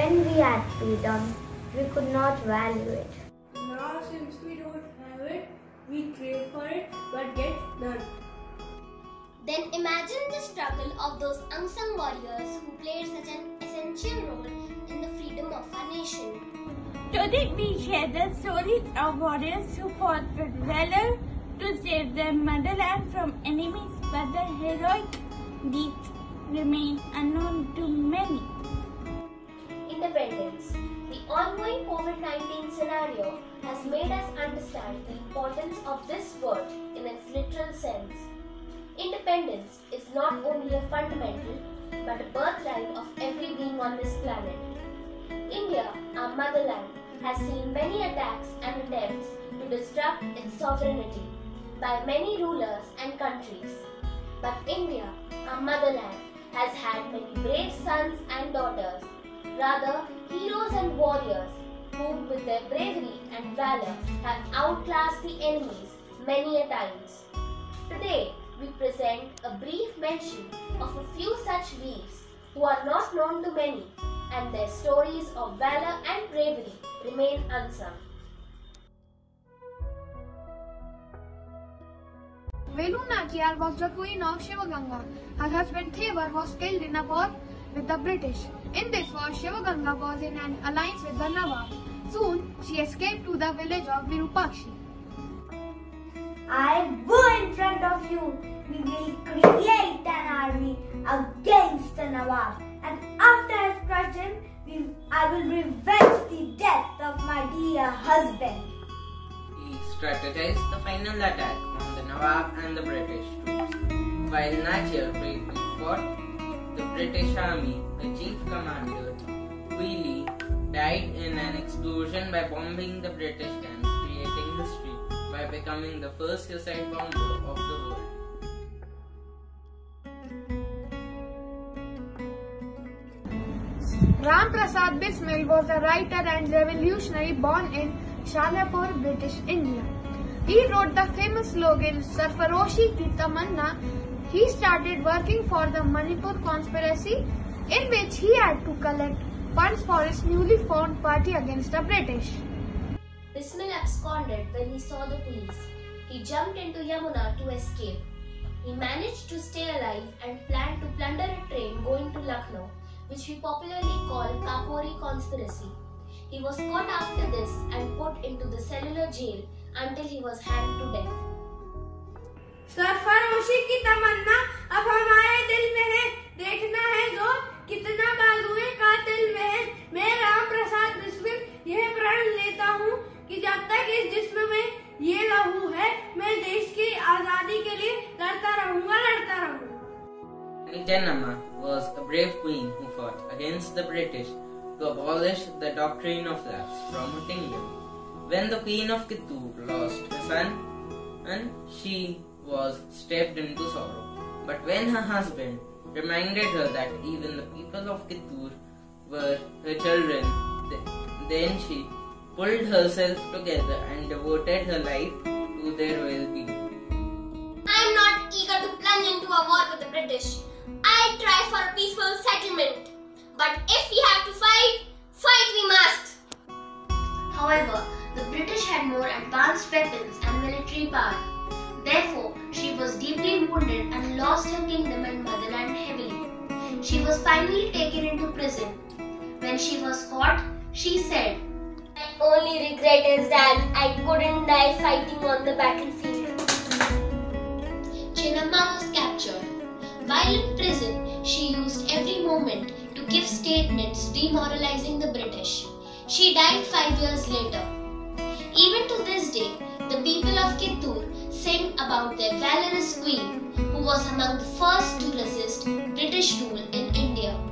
When we had freedom, we could not value it. Now, since we don't have it, we crave for it but get none. Then imagine the struggle of those unsung warriors who played such an essential role in the freedom of our nation. Today we share the stories of warriors who fought with valor to save their motherland from enemies, but their heroic deeds remain unknown to many. Independence. The ongoing COVID 19 scenario has made us understand the importance of this word in its literal sense. Independence is not only a fundamental but a birthright of every being on this planet. India, our motherland, has seen many attacks and attempts to disrupt its sovereignty by many rulers and countries. But India, our motherland, has had many brave sons and daughters, rather heroes and warriors who with their bravery and valor have outclassed the enemies many a times. Today, we present a brief mention of a few such weaves who are not known to many and their stories of valor and bravery remain unsung. Velu Nachiyar was the queen of Shivaganga. Her husband Thevar was killed in a war with the British. In this war, Shivaganga was in an alliance with the Nawab. Soon, she escaped to the village of Virupakshi. I go in front of you. We will create an army against the Nawab. And after I've crushed him, we, I will revenge the death of my dear husband. He strategized the final attack on the Nawab and the British troops. While Nachiyar bravely fought the British army, the chief commander, Kuyili, died in an explosion by bombing the British camps, creating history by becoming the first suicide bomber of the world. Ram Prasad Bismil was a writer and revolutionary born in Shahjahanpur, British India. He wrote the famous slogan Sarfaroshi ki tamanna. He started working for the Mainpuri conspiracy in which he had to collect funds for his newly formed party against the British. Bismil absconded when he saw the police. He jumped into Yamuna to escape. He managed to stay alive and planned to plunder a train going to Lucknow, which we popularly call Kakori conspiracy. He was caught after this and put into the cellular jail until he was hanged to death. सरफरोशी की तमन्ना अब हमारे दिल में है देखना है जो कितना बाजुए कातिल में है मैं राम प्रसाद बिस्मिल यह प्रण लेता हूँ कि जब तक इस जिस्म में ये लहू है मैं देश की आज़ादी के लिए लड़ता रहूँगा लड़ता रहूँगा was a brave queen who fought against the British to abolish the doctrine of lapse from her kingdom. When the Queen of Kittur lost her son, and she was stepped into sorrow. But when her husband reminded her that even the people of Kittur were her children, then she pulled herself together and devoted her life to their well-being. I am not eager to plunge into a war with the British. I try for a peaceful settlement. But if we have to fight, fight we must. However, the British had more advanced weapons and military power. Lost her kingdom and motherland heavily. She was finally taken into prison. When she was caught, she said, My only regret is that I couldn't die fighting on the battlefield. Chinnamma was captured. While in prison, she used every moment to give statements demoralizing the British. She died five years later. Even to this day, the people of Kittur sing about their who was among the first to resist British rule in India.